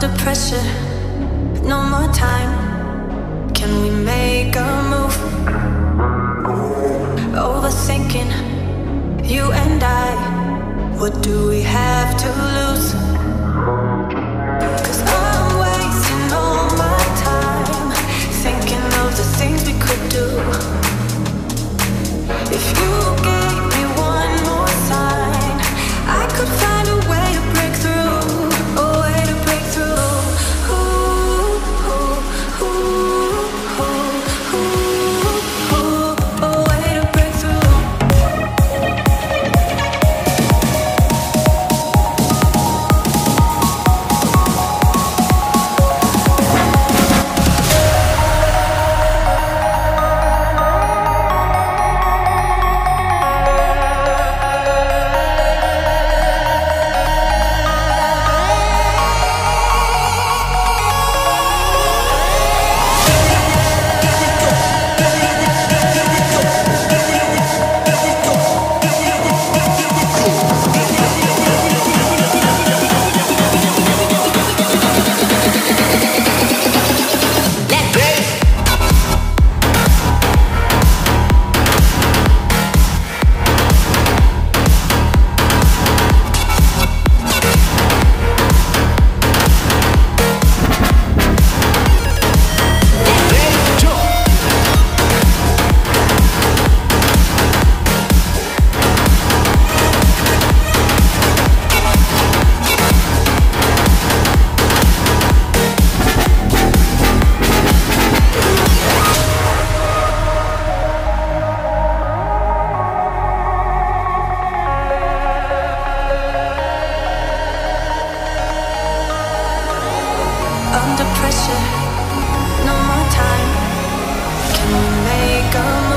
under pressure, no more time. Can we make a under pressure, no more time. Can we make a